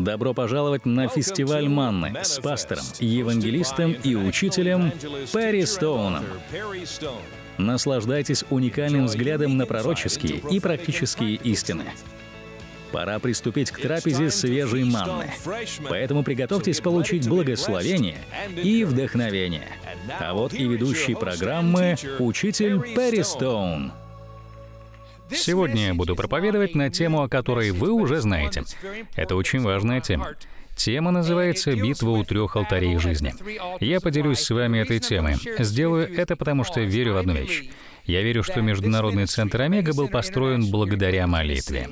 Добро пожаловать на фестиваль Манны с пастором, евангелистом и учителем Перри Стоуном. Наслаждайтесь уникальным взглядом на пророческие и практические истины. Пора приступить к трапезе свежей манны. Поэтому приготовьтесь получить благословение и вдохновение. А вот и ведущий программы — учитель Перри Стоун. Сегодня я буду проповедовать на тему, о которой вы уже знаете. Это очень важная тема. Тема называется «Битва у трех алтарей жизни». Я поделюсь с вами этой темой. Сделаю это, потому что верю в одну вещь. Я верю, что Международный центр Омега был построен благодаря молитве.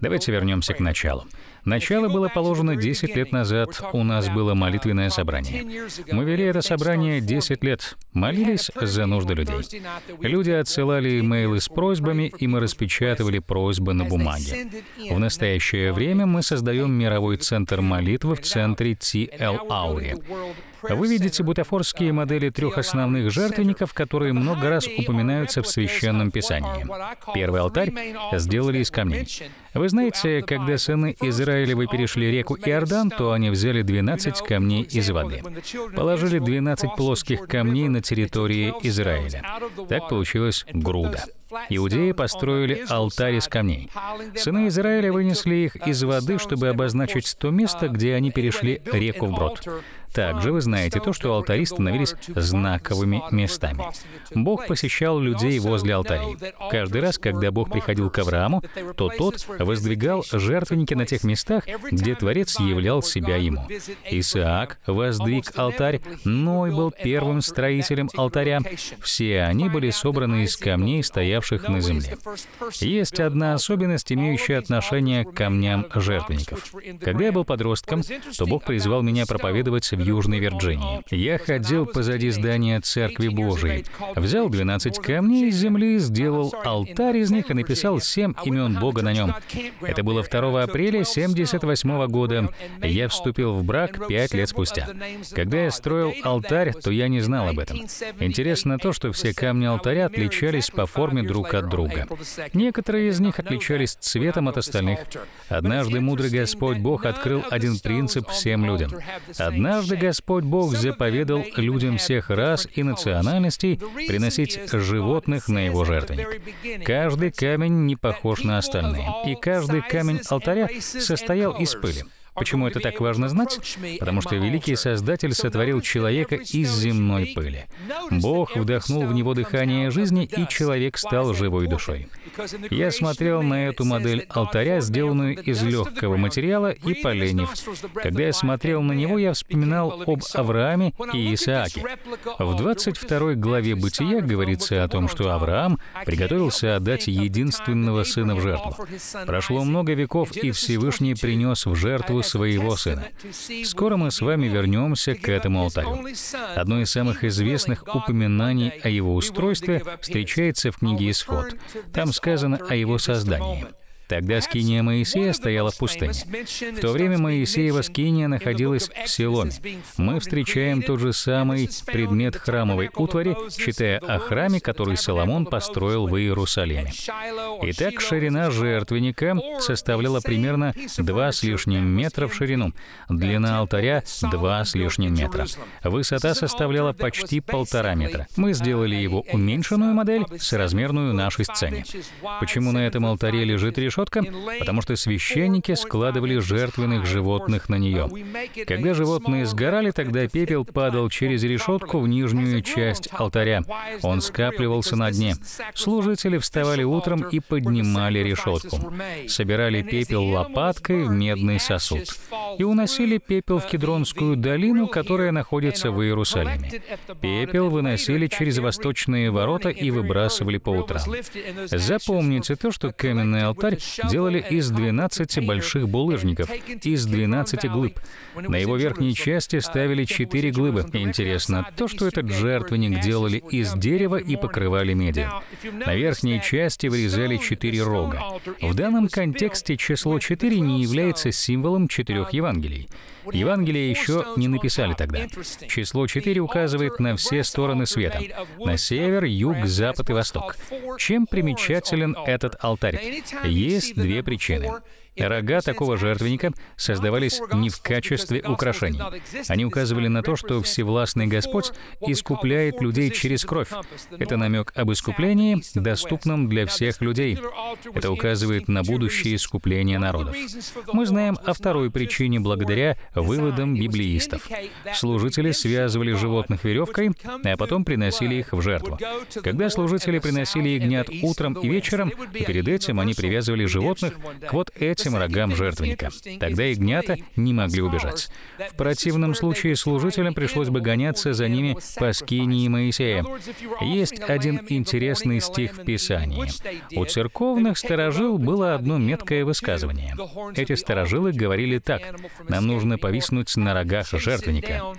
Давайте вернемся к началу. Начало было положено 10 лет назад. У нас было молитвенное собрание. Мы вели это собрание 10 лет. Молились за нужды людей. Люди отсылали имейлы с просьбами, и мы распечатывали просьбы на бумаге. В настоящее время мы создаем мировой центр молитвы в центре TL Аури. Вы видите бутафорские модели трех основных жертвенников, которые много раз упоминаются в Священном Писании. Первый алтарь сделали из камней. Вы знаете, когда сыны Израилевы перешли реку Иордан, то они взяли 12 камней из воды. Положили 12 плоских камней на территории Израиля. Так получилась груда. Иудеи построили алтарь из камней. Сыны Израиля вынесли их из воды, чтобы обозначить то место, где они перешли реку вброд. Также вы знаете то, что алтари становились знаковыми местами. Бог посещал людей возле алтарей. Каждый раз, когда Бог приходил к Аврааму, то тот воздвигал жертвенники на тех местах, где Творец являл себя ему. Исаак воздвиг алтарь, Ной был первым строителем алтаря. Все они были собраны из камней, стоявших на земле. Есть одна особенность, имеющая отношение к камням жертвенников. Когда я был подростком, то Бог призвал меня проповедовать Южной Вирджинии. Я ходил позади здания Церкви Божией, взял 12 камней из земли, сделал алтарь из них и написал семь имен Бога на нем. Это было 2 апреля 78 года. Я вступил в брак пять лет спустя. Когда я строил алтарь, то я не знал об этом. Интересно то, что все камни алтаря отличались по форме друг от друга. Некоторые из них отличались цветом от остальных. Однажды мудрый Господь Бог открыл один принцип всем людям. Однажды Господь Бог заповедал людям всех рас и национальностей приносить животных на его жертвенник. Каждый камень не похож на остальные, и каждый камень алтаря состоял из пыли. Почему это так важно знать? Потому что Великий Создатель сотворил человека из земной пыли. Бог вдохнул в него дыхание жизни, и человек стал живой душой. Я смотрел на эту модель алтаря, сделанную из легкого материала и поленьев. Когда я смотрел на него, я вспоминал об Аврааме и Исааке. В 22 главе Бытия говорится о том, что Авраам приготовился отдать единственного сына в жертву. Прошло много веков, и Всевышний принес в жертву своего сына. Скоро мы с вами вернемся к этому алтарю. Одно из самых известных упоминаний о его устройстве встречается в книге «Исход». Там сказано о его создании. Тогда скиния Моисея стояла в пустыне. В то время Моисеева скиния находилась в Силоме. Мы встречаем тот же самый предмет храмовой утвари, читая о храме, который Соломон построил в Иерусалиме. Итак, ширина жертвенника составляла примерно два с лишним метра в ширину, длина алтаря — два с лишним метра. Высота составляла почти полтора метра. Мы сделали его уменьшенную модель, соразмерную нашей сцене. Почему на этом алтаре лежит решетка? Решетка, потому что священники складывали жертвенных животных на нее. Когда животные сгорали, тогда пепел падал через решетку в нижнюю часть алтаря. Он скапливался на дне. Служители вставали утром и поднимали решетку. Собирали пепел лопаткой в медный сосуд и уносили пепел в Кедронскую долину, которая находится в Иерусалиме. Пепел выносили через восточные ворота и выбрасывали по утрам. Запомните то, что каменный алтарь делали из 12 больших булыжников, из 12 глыб. На его верхней части ставили 4 глыбы. Интересно то, что этот жертвенник делали из дерева и покрывали медью. На верхней части вырезали 4 рога. В данном контексте число 4 не является символом четырех Евангелий. Евангелие еще не написали тогда. Число 4 указывает на все стороны света. На север, юг, запад и восток. Чем примечателен этот алтарь? Есть две причины. Рога такого жертвенника создавались не в качестве украшений. Они указывали на то, что Всевластный Господь искупляет людей через кровь. Это намек об искуплении, доступном для всех людей. Это указывает на будущее искупление народов. Мы знаем о второй причине благодаря выводам библеистов. Служители связывали животных веревкой, а потом приносили их в жертву. Когда служители приносили ягнят утром и вечером, перед этим они привязывали животных к вот этим рогам жертвенника. Тогда ягнята не могли убежать. В противном случае служителям пришлось бы гоняться за ними по скинии Моисея. Есть один интересный стих в Писании. У церковных сторожил было одно меткое высказывание. Эти сторожилы говорили так. «Нам нужно повиснуть на рогах жертвенника».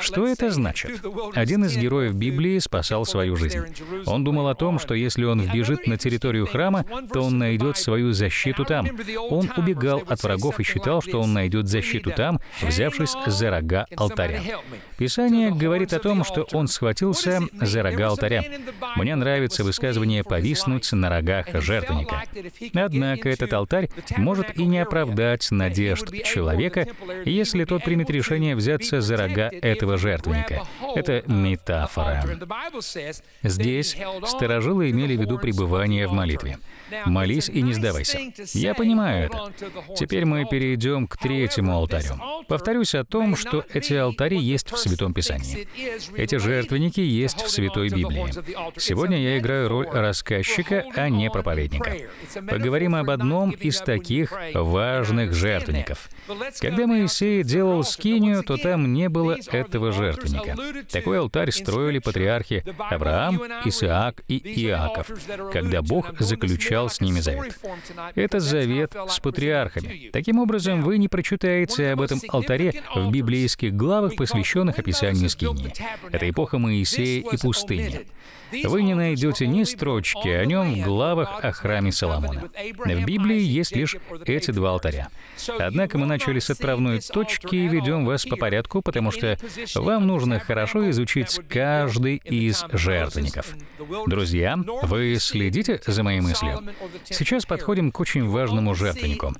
Что это значит? Один из героев Библии спасал свою жизнь. Он думал о том, что если он вбежит на территорию храма, то он найдет свою защиту там. Он убегал от врагов и считал, что он найдет защиту там, взявшись за рога алтаря. Писание говорит о том, что он схватился за рога алтаря. Мне нравится высказывание «повиснуть на рогах жертвенника». Однако этот алтарь может и не оправдать надежд человека, если тот примет решение взяться за рога этого жертвенника. Это метафора. Здесь старожилы имели в виду пребывание в молитве. Молись и не сдавайся. Я понимаю это. Теперь мы перейдем к третьему алтарю. Повторюсь о том, что эти алтари есть в Святом Писании. Эти жертвенники есть в Святой Библии. Сегодня я играю роль рассказчика, а не проповедника. Поговорим об одном из таких важных жертвенников. Когда Моисей делал скинию, то там не было этого жертвенника. Такой алтарь строили патриархи Авраам, Исаак и Иаков, когда Бог заключал с ними завет. Это завет с патриархами. Таким образом, вы не прочитаете об этом алтаре в библейских главах, посвященных описанию скинии. Это эпоха Моисея и пустыни. Вы не найдете ни строчки о нем в главах о храме Соломона. В Библии есть лишь эти два алтаря. Однако мы начали с отправной точки и ведем вас по порядку, потому что вам нужно хорошо изучить каждый из жертвенников. Друзья, вы следите за моей мыслью? Сейчас подходим к очень важному жертвеннику.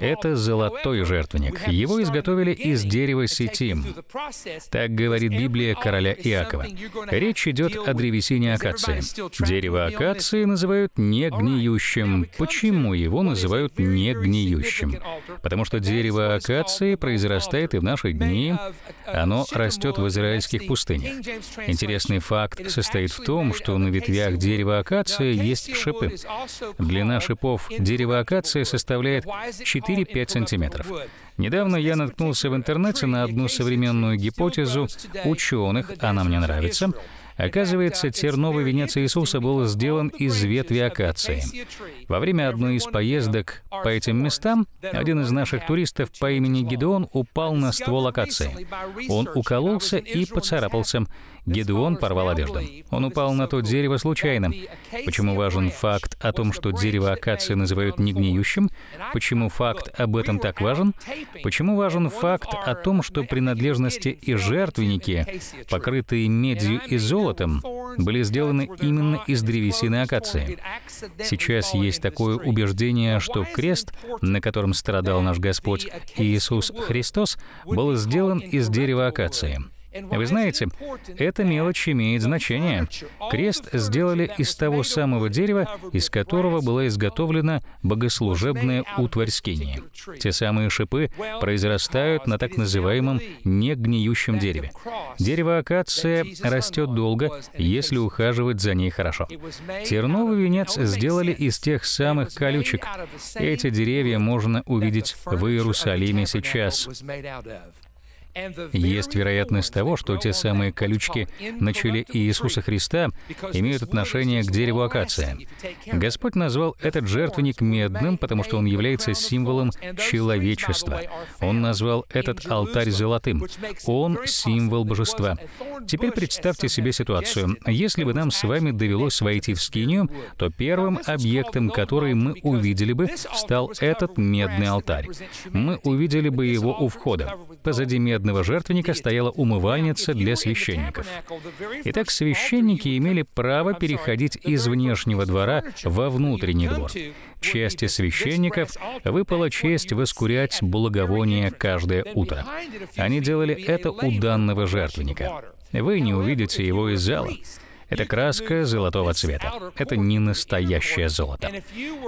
Это золотой жертвенник. Его изготовили из дерева сетим. Так говорит Библия короля Иакова. Речь идет о древесине акации. Дерево акации называют негниющим. Почему его называют негниющим? Потому что дерево акации произрастает и в наши дни. Оно растет в израильских пустынях. Интересный факт состоит в том, что на ветвях дерева акации есть шипы. Длина шипов дерева акации составляет 4-5 сантиметров. Недавно я наткнулся в интернете на одну современную гипотезу ученых, она мне нравится, Оказывается, терновый венец Иисуса был сделан из ветви акации. Во время одной из поездок по этим местам один из наших туристов по имени Гидеон упал на ствол акации. Он укололся и поцарапался. Гедеон порвал одежду. Он упал на то дерево случайно. Почему важен факт о том, что дерево акации называют негниющим? Почему факт об этом так важен? Почему важен факт о том, что принадлежности и жертвенники, покрытые медью и золотом, были сделаны именно из древесины акации? Сейчас есть такое убеждение, что крест, на котором страдал наш Господь Иисус Христос, был сделан из дерева акации. Вы знаете, эта мелочь имеет значение. Крест сделали из того самого дерева, из которого была изготовлена богослужебная утварь скинии. Те самые шипы произрастают на так называемом негниющем дереве. Дерево акация растет долго, если ухаживать за ней хорошо. Терновый венец сделали из тех самых колючек. Эти деревья можно увидеть в Иерусалиме сейчас. Есть вероятность того, что те самые колючки на челе Иисуса Христа имеют отношение к дереву акация. Господь назвал этот жертвенник медным, потому что он является символом человечества. Он назвал этот алтарь золотым. Он — символ божества. Теперь представьте себе ситуацию. Если бы нам с вами довелось войти в скинию, то первым объектом, который мы увидели бы, стал этот медный алтарь. Мы увидели бы его у входа. Позади медного медного жертвенника стояла умывальница для священников. Итак, священники имели право переходить из внешнего двора во внутренний двор. Части священников выпала честь воскурять благовоние каждое утро. Они делали это у данного жертвенника. Вы не увидите его из зала. Это краска золотого цвета. Это не настоящее золото.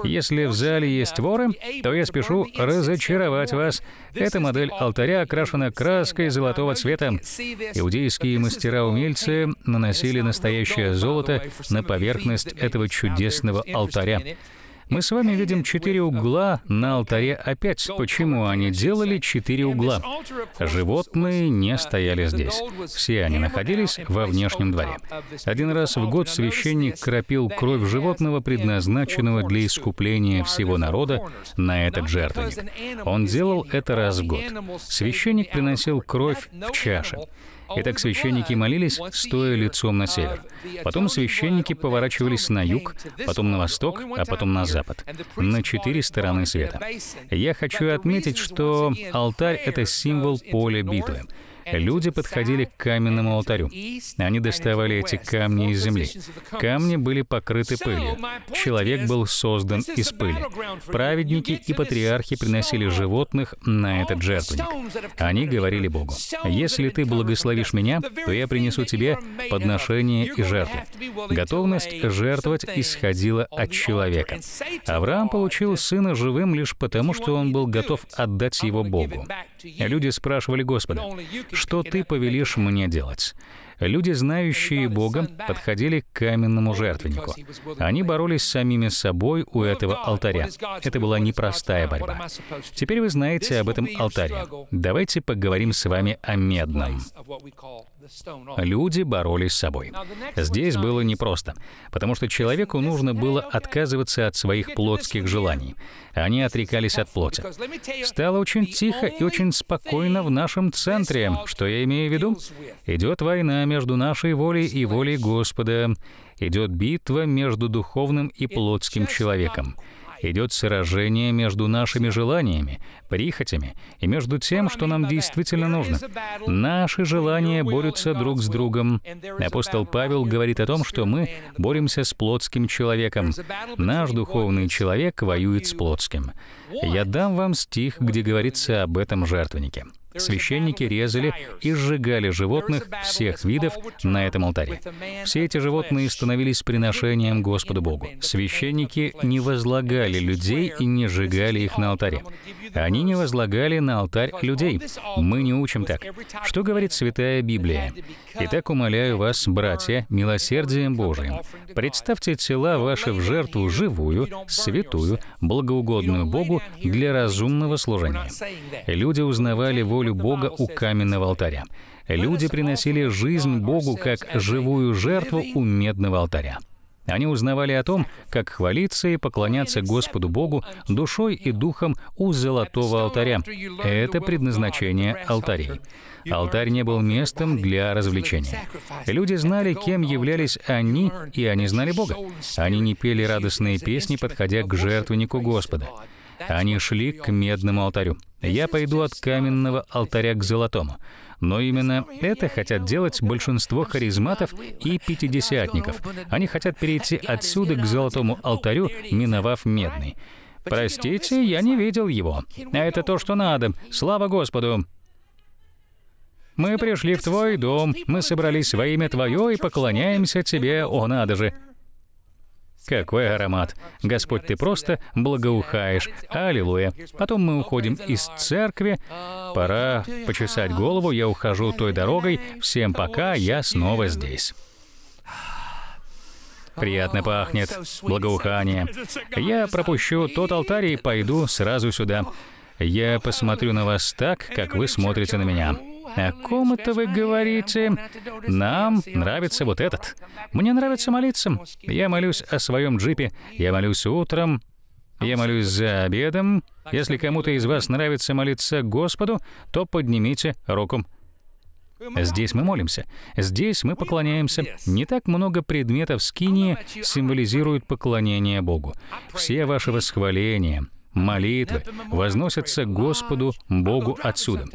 Если в зале есть воры, то я спешу разочаровать вас. Эта модель алтаря окрашена краской золотого цвета. Иудейские мастера-умельцы наносили настоящее золото на поверхность этого чудесного алтаря. Мы с вами видим четыре угла на алтаре опять. Почему они делали четыре угла? Животные не стояли здесь. Все они находились во внешнем дворе. Один раз в год священник кропил кровь животного, предназначенного для искупления всего народа, на этот жертвенник. Он делал это раз в год. Священник приносил кровь в чаше. Итак, священники молились, стоя лицом на север. Потом священники поворачивались на юг, потом на восток, а потом на запад, на четыре стороны света. Я хочу отметить, что алтарь — это символ поля битвы. Люди подходили к каменному алтарю. Они доставали эти камни из земли. Камни были покрыты пылью. Человек был создан из пыли. Праведники и патриархи приносили животных на этот жертвенник. Они говорили Богу, «Если ты благословишь меня, то я принесу тебе подношение и жертву». Готовность жертвовать исходила от человека. Авраам получил сына живым лишь потому, что он был готов отдать его Богу. Люди спрашивали Господа, что ты повелишь мне делать? Люди, знающие Бога, подходили к каменному жертвеннику. Они боролись с самими собой у этого алтаря. Это была непростая борьба. Теперь вы знаете об этом алтаре. Давайте поговорим с вами о медном. Люди боролись с собой. Здесь было непросто, потому что человеку нужно было отказываться от своих плотских желаний. Они отрекались от плоти. Стало очень тихо и очень спокойно в нашем центре. Что я имею в виду? Идет война между нашей волей и волей Господа. Идет битва между духовным и плотским человеком идет сражение между нашими желаниями, прихотями и между тем, что нам действительно нужно. Наши желания борются друг с другом. Апостол Павел говорит о том, что мы боремся с плотским человеком. Наш духовный человек воюет с плотским. Я дам вам стих, где говорится об этом жертвеннике. Священники резали и сжигали животных всех видов на этом алтаре. Все эти животные становились приношением Господу Богу. Священники не возлагали людей и не сжигали их на алтаре. Они не возлагали на алтарь людей. Мы не учим так. Что говорит Святая Библия? Итак, умоляю вас, братья, милосердием Божиим, представьте тела ваши в жертву живую, святую, благоугодную Богу для разумного служения. Люди узнавали волю Бога у каменного алтаря. Люди приносили жизнь Богу как живую жертву у медного алтаря. Они узнавали о том, как хвалиться и поклоняться Господу Богу душой и духом у золотого алтаря. Это предназначение алтарей. Алтарь не был местом для развлечения. Люди знали, кем являлись они, и они знали Бога. Они не пели радостные песни, подходя к жертвеннику Господа. Они шли к медному алтарю. Я пойду от каменного алтаря к золотому. Но именно это хотят делать большинство харизматов и пятидесятников. Они хотят перейти отсюда к золотому алтарю, миновав медный. Простите, я не видел его. А это то, что надо. Слава Господу! Мы пришли в твой дом, мы собрались во имя твое и поклоняемся тебе, о, надо же. Какой аромат! Господь, ты просто благоухаешь. Аллилуйя. Потом мы уходим из церкви. Пора почесать голову. Я ухожу той дорогой. Всем пока, я снова здесь. Приятно пахнет. Благоухание. Я пропущу тот алтарь и пойду сразу сюда. Я посмотрю на вас так, как вы смотрите на меня. О ком это вы говорите? Нам нравится вот этот. Мне нравится молиться. Я молюсь о своем джипе. Я молюсь утром. Я молюсь за обедом. Если кому-то из вас нравится молиться Господу, то поднимите руку. Здесь мы молимся. Здесь мы поклоняемся. Не так много предметов скинии символизируют поклонение Богу. Все ваши восхваления, молитвы возносятся Господу Богу отсюда.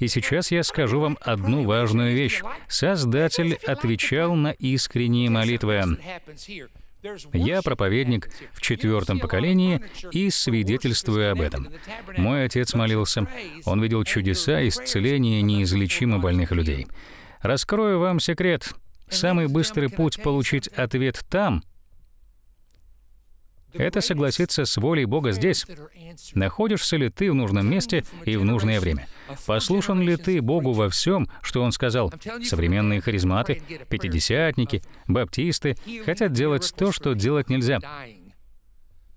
И сейчас я скажу вам одну важную вещь. Создатель отвечал на искренние молитвы. Я проповедник в четвертом поколении и свидетельствую об этом. Мой отец молился. Он видел чудеса исцеления неизлечимо больных людей. Раскрою вам секрет. Самый быстрый путь получить ответ там — это согласиться с волей Бога здесь. Находишься ли ты в нужном месте и в нужное время? Послушан ли ты Богу во всем, что Он сказал? Современные харизматы, пятидесятники, баптисты хотят делать то, что делать нельзя.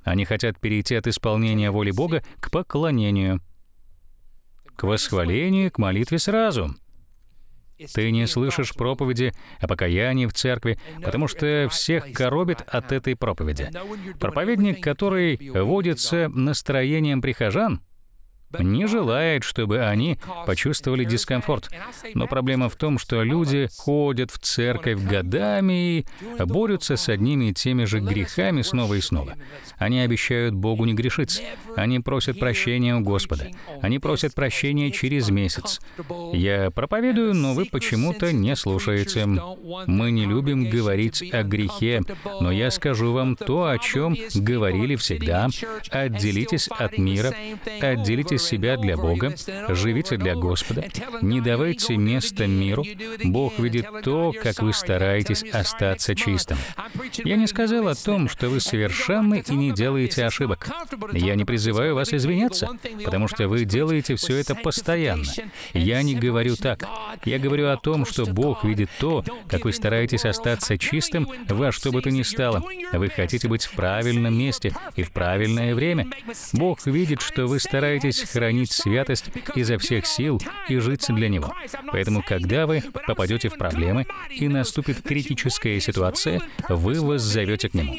Они хотят перейти от исполнения воли Бога к поклонению, к восхвалению, к молитве сразу. Ты не слышишь проповеди о покаянии в церкви, потому что всех коробит от этой проповеди. Проповедник, который водится настроением прихожан, не желает, чтобы они почувствовали дискомфорт. Но проблема в том, что люди ходят в церковь годами и борются с одними и теми же грехами снова и снова. Они обещают Богу не грешить. Они просят прощения у Господа. Они просят прощения через месяц. Я проповедую, но вы почему-то не слушаете. Мы не любим говорить о грехе, но я скажу вам то, о чем говорили всегда. Отделитесь от мира, отделитесь себя для Бога, живите для Господа, не давайте места миру. Бог видит то, как вы стараетесь остаться чистым. Я не сказал о том, что вы совершенны и не делаете ошибок. Я не призываю вас извиняться, потому что вы делаете все это постоянно. Я не говорю так. Я говорю о том, что Бог видит то, как вы стараетесь остаться чистым во что бы то ни стало. Вы хотите быть в правильном месте и в правильное время. Бог видит, что вы стараетесь хранить святость изо всех сил и жить для Него. Поэтому, когда вы попадете в проблемы и наступит критическая ситуация, вы воззовете к Нему.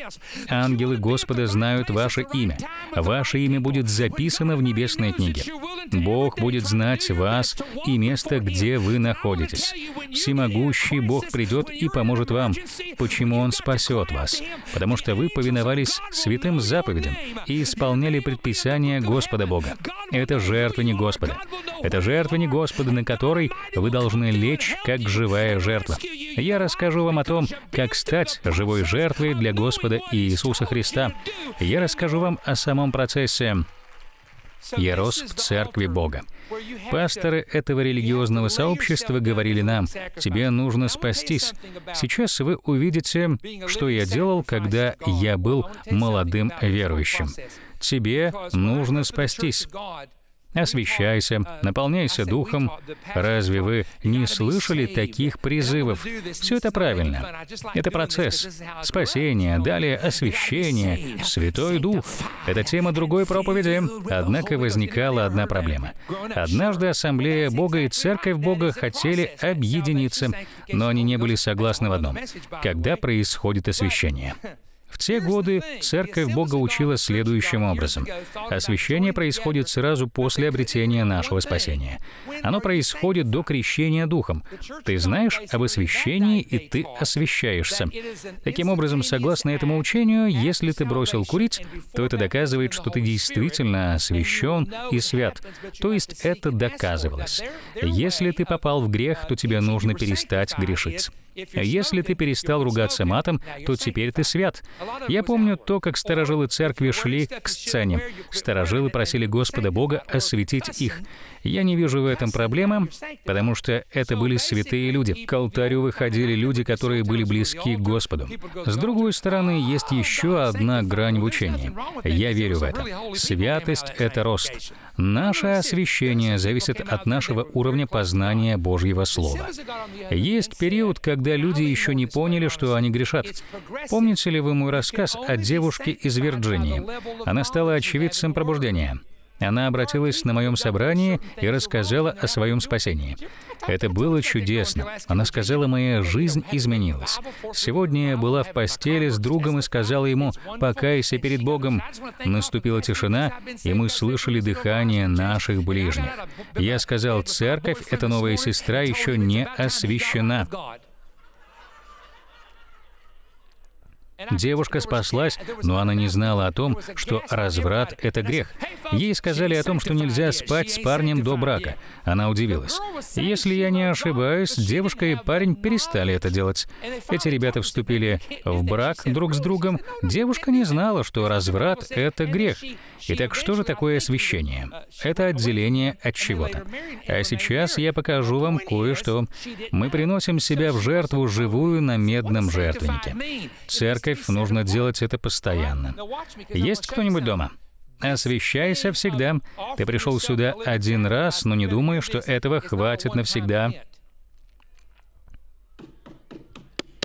Ангелы Господа знают ваше имя. Ваше имя будет записано в небесной книге. Бог будет знать вас и место, где вы находитесь. Всемогущий Бог придет и поможет вам. Почему Он спасет вас? Потому что вы повиновались святым заповедям и исполняли предписания Господа Бога. Это жертвенник Господа. Это жертвенник Господа, на который вы должны лечь, как живая жертва. Я расскажу вам о том, как стать живой жертвой для Господа Иисуса Христа. Я расскажу вам о самом процессе. Я рос в церкви Бога. Пасторы этого религиозного сообщества говорили нам, тебе нужно спастись. Сейчас вы увидите, что я делал, когда я был молодым верующим. Тебе нужно спастись. Освящайся, наполняйся духом. Разве вы не слышали таких призывов? Все это правильно. Это процесс. Спасение, далее освящение, Святой Дух. Это тема другой проповеди. Однако возникала одна проблема. Однажды Ассамблея Бога и Церковь Бога хотели объединиться, но они не были согласны в одном. Когда происходит освящение? В те годы Церковь Бога учила следующим образом. Освящение происходит сразу после обретения нашего спасения. Оно происходит до крещения Духом. Ты знаешь об освящении, и ты освящаешься. Таким образом, согласно этому учению, если ты бросил курить, то это доказывает, что ты действительно освящен и свят. То есть это доказывалось. Если ты попал в грех, то тебе нужно перестать грешить. Если ты перестал ругаться матом, то теперь ты свят. Я помню то, как старожилы церкви шли к сцене. Старожилы просили Господа Бога осветить их. Я не вижу в этом проблемы, потому что это были святые люди. К алтарю выходили люди, которые были близки к Господу. С другой стороны, есть еще одна грань в учении. Я верю в это. Святость — это рост. Наше освящение зависит от нашего уровня познания Божьего Слова. Есть период, когда люди еще не поняли, что они грешат. Помните ли вы мой рассказ о девушке из Вирджинии? Она стала очевидцем пробуждения. Она обратилась на моем собрании и рассказала о своем спасении. Это было чудесно. Она сказала, моя жизнь изменилась. Сегодня я была в постели с другом и сказала ему, покайся перед Богом. Наступила тишина, и мы слышали дыхание наших ближних. Я сказал, церковь, эта новая сестра, еще не освящена. Девушка спаслась, но она не знала о том, что разврат — это грех. Ей сказали о том, что нельзя спать с парнем до брака. Она удивилась. Если я не ошибаюсь, девушка и парень перестали это делать. Эти ребята вступили в брак друг с другом. Девушка не знала, что разврат — это грех. Итак, что же такое освящение? Это отделение от чего-то. А сейчас я покажу вам кое-что. Мы приносим себя в жертву живую на медном жертвеннике. Церковь нужно делать это постоянно. Есть кто-нибудь дома? Освещайся всегда. Ты пришел сюда один раз, но не думай, что этого хватит навсегда.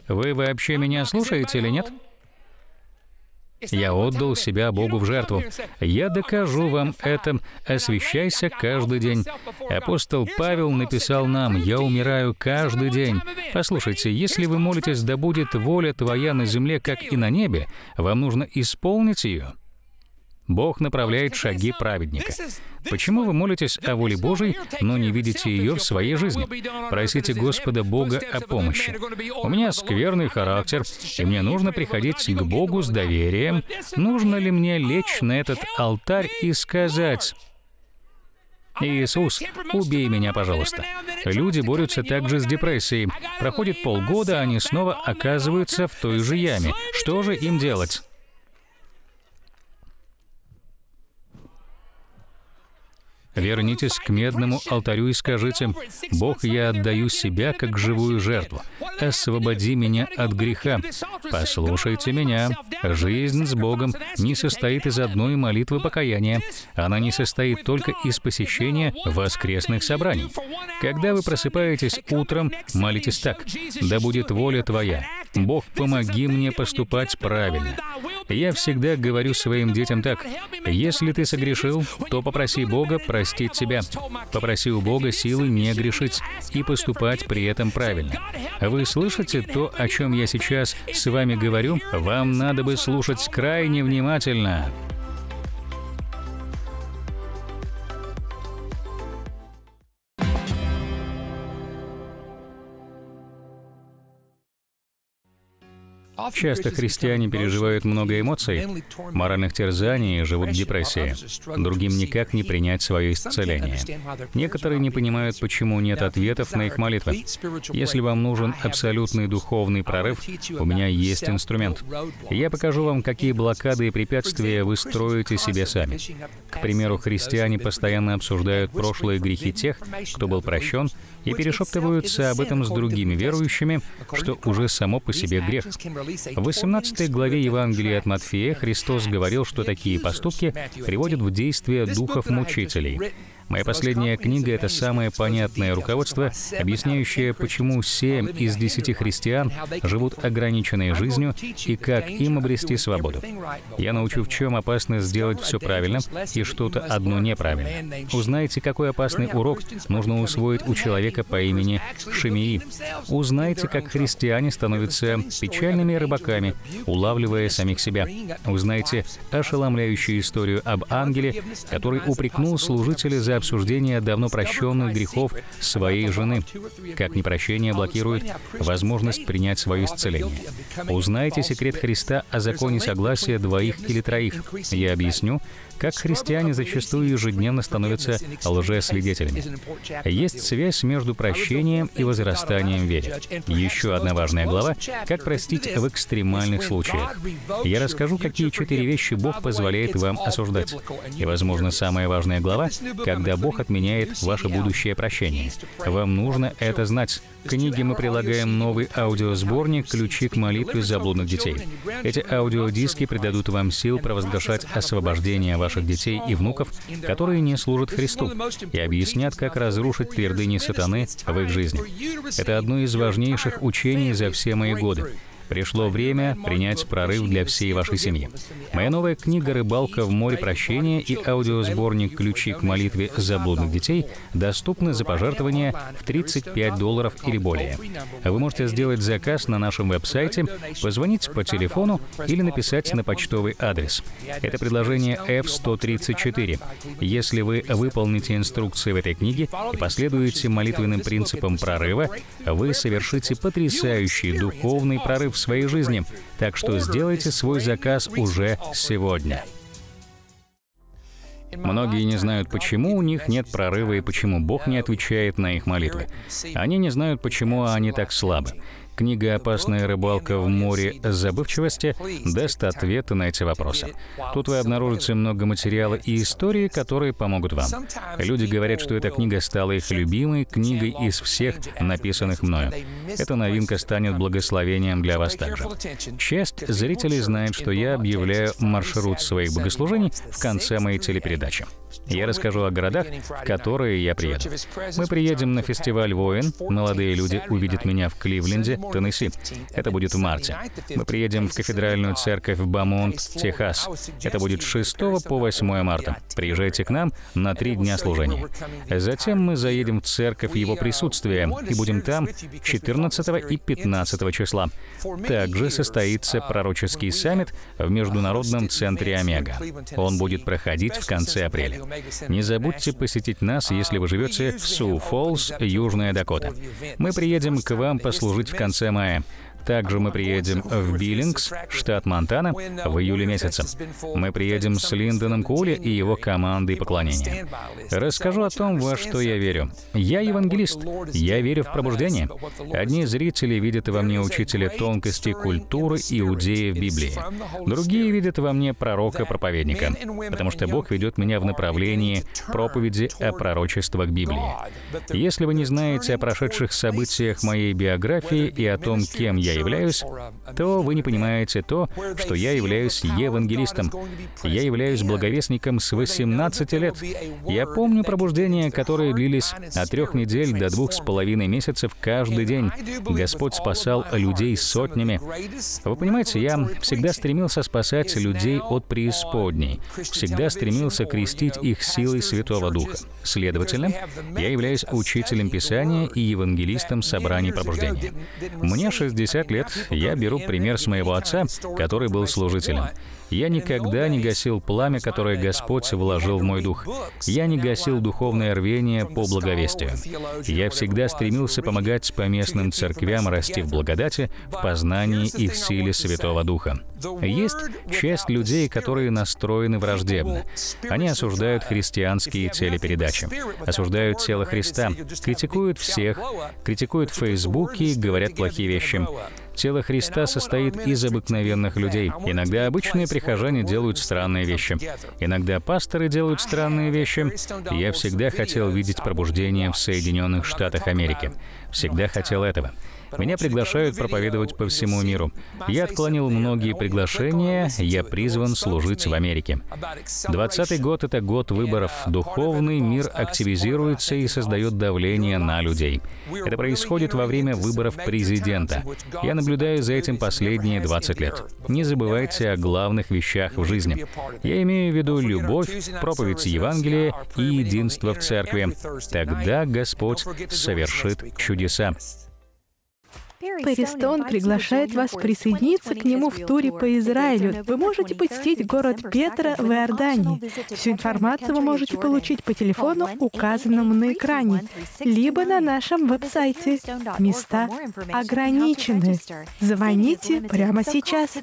Вы вообще меня слушаете или нет? Я отдал себя Богу в жертву. Я докажу вам это. Освящайся каждый день. Апостол Павел написал нам, «Я умираю каждый день». Послушайте, если вы молитесь, да будет воля твоя на земле, как и на небе, вам нужно исполнить ее. Бог направляет шаги праведника. Почему вы молитесь о воле Божьей, но не видите ее в своей жизни? Просите Господа Бога о помощи. У меня скверный характер, и мне нужно приходить к Богу с доверием. Нужно ли мне лечь на этот алтарь и сказать... Иисус, убей меня, пожалуйста. Люди борются также с депрессией. Проходит полгода, они снова оказываются в той же яме. Что же им делать? Вернитесь к медному алтарю и скажите, «Бог, я отдаю себя как живую жертву. Освободи меня от греха. Послушайте меня. Жизнь с Богом не состоит из одной молитвы покаяния. Она не состоит только из посещения воскресных собраний. Когда вы просыпаетесь утром, молитесь так. «Да будет воля Твоя. Бог, помоги мне поступать правильно». Я всегда говорю своим детям так. Если ты согрешил, то попроси Бога простить тебя. Попроси у Бога силы не грешить и поступать при этом правильно. Вы слышите то, о чем я сейчас с вами говорю? Вам надо бы слушать крайне внимательно. Часто христиане переживают много эмоций, моральных терзаний и живут в депрессии. Другим никак не принять свое исцеление. Некоторые не понимают, почему нет ответов на их молитвы. Если вам нужен абсолютный духовный прорыв, у меня есть инструмент. Я покажу вам, какие блокады и препятствия вы строите себе сами. К примеру, христиане постоянно обсуждают прошлые грехи тех, кто был прощен, и перешептываются об этом с другими верующими, что уже само по себе грех. В 18 главе Евангелия от Матфея Христос говорил, что такие поступки приводят в действие духов мучителей. Моя последняя книга — это самое понятное руководство, объясняющее, почему семь из десяти христиан живут ограниченной жизнью и как им обрести свободу. Я научу, в чем опасно сделать все правильно и что-то одно неправильно. Узнайте, какой опасный урок нужно усвоить у человека по имени Шемии. Узнайте, как христиане становятся печальными рыбаками, улавливая самих себя. Узнайте ошеломляющую историю об ангеле, который упрекнул служителя за обсуждение давно прощенных грехов своей жены. Как непрощение блокирует возможность принять свое исцеление. Узнайте секрет Христа о законе согласия двоих или троих. Я объясню, как христиане зачастую ежедневно становятся лжесвидетелями. Есть связь между прощением и возрастанием в вере. Еще одна важная глава — как простить в экстремальных случаях. Я расскажу, какие четыре вещи Бог позволяет вам осуждать. И, возможно, самая важная глава — когда Бог отменяет ваше будущее прощение. Вам нужно это знать. К книге мы прилагаем новый аудиосборник «Ключи к молитве заблудных детей». Эти аудиодиски придадут вам сил провозглашать освобождение ваших детей и внуков, которые не служат Христу, и объяснят, как разрушить твердыни сатаны в их жизни. Это одно из важнейших учений за все мои годы. Пришло время принять прорыв для всей вашей семьи. Моя новая книга «Рыбалка в море прощения» и аудиосборник «Ключи к молитве заблудных детей» доступны за пожертвование в 35 долларов или более. Вы можете сделать заказ на нашем веб-сайте, позвонить по телефону или написать на почтовый адрес. Это предложение F134. Если вы выполните инструкции в этой книге и последуете молитвенным принципам прорыва, вы совершите потрясающий духовный прорыв в своей жизни. Так что сделайте свой заказ уже сегодня. Многие не знают, почему у них нет прорыва и почему Бог не отвечает на их молитвы. Они не знают, почему они так слабы. Книга «Опасная рыбалка в море забывчивости» даст ответы на эти вопросы. Тут вы обнаружите много материала и истории, которые помогут вам. Люди говорят, что эта книга стала их любимой книгой из всех, написанных мною. Эта новинка станет благословением для вас также. Часть зрителей знает, что я объявляю маршрут своих богослужений в конце моей телепередачи. Я расскажу о городах, в которые я приеду. Мы приедем на фестиваль «Воин». Молодые люди увидят меня в Кливленде, Теннесси. Это будет в марте. Мы приедем в кафедральную церковь в Бамонт, Техас. Это будет с 6 по 8 марта. Приезжайте к нам на три дня служения. Затем мы заедем в церковь его присутствия и будем там 14 и 15 числа. Также состоится пророческий саммит в Международном центре Омега. Он будет проходить в конце апреля. Не забудьте посетить нас, если вы живете в Су-Фоллс, Южная Дакота. Мы приедем к вам послужить в конце мая. Также мы приедем в Биллингс, штат Монтана, в июле месяце. Мы приедем с Линдоном Кули и его командой поклонения. Расскажу о том, во что я верю. Я евангелист. Я верю в пробуждение. Одни зрители видят во мне учителя тонкости культуры иудеи в Библии. Другие видят во мне пророка-проповедника, потому что Бог ведет меня в направлении проповеди о пророчествах Библии. Если вы не знаете о прошедших событиях моей биографии и о том, кем я являюсь, то вы не понимаете то, что я являюсь евангелистом. Я являюсь благовестником с 18 лет. Я помню пробуждения, которые длились от трех недель до двух с половиной месяцев каждый день. Господь спасал людей сотнями. Вы понимаете, я всегда стремился спасать людей от преисподней, всегда стремился крестить их силой Святого Духа. Следовательно, я являюсь учителем Писания и евангелистом собраний пробуждения. Мне 60 50 лет я беру пример с моего отца, который был служителем. Я никогда не гасил пламя, которое Господь вложил в мой дух. Я не гасил духовное рвение по благовестию. Я всегда стремился помогать поместным церквям расти в благодати, в познании и в силе Святого Духа. Есть часть людей, которые настроены враждебно. Они осуждают христианские телепередачи, осуждают тело Христа, критикуют всех, критикуют в Фейсбуке говорят плохие вещи. Тело Христа состоит из обыкновенных людей. Иногда обычные прихожане делают странные вещи. Иногда пасторы делают странные вещи. Я всегда хотел видеть пробуждение в Соединенных Штатах Америки. Всегда хотел этого. Меня приглашают проповедовать по всему миру. Я отклонил многие приглашения, я призван служить в Америке. Двадцатый год — это год выборов. Духовный мир активизируется и создает давление на людей. Это происходит во время выборов президента. Я наблюдаю за этим последние 20 лет. Не забывайте о главных вещах в жизни. Я имею в виду любовь, проповедь Евангелия и единство в церкви. Тогда Господь совершит чудеса. Перестон приглашает вас присоединиться к нему в туре по Израилю. Вы можете посетить город Петра в Иордании. Всю информацию вы можете получить по телефону, указанному на экране, либо на нашем веб-сайте. Места ограничены. Звоните прямо сейчас.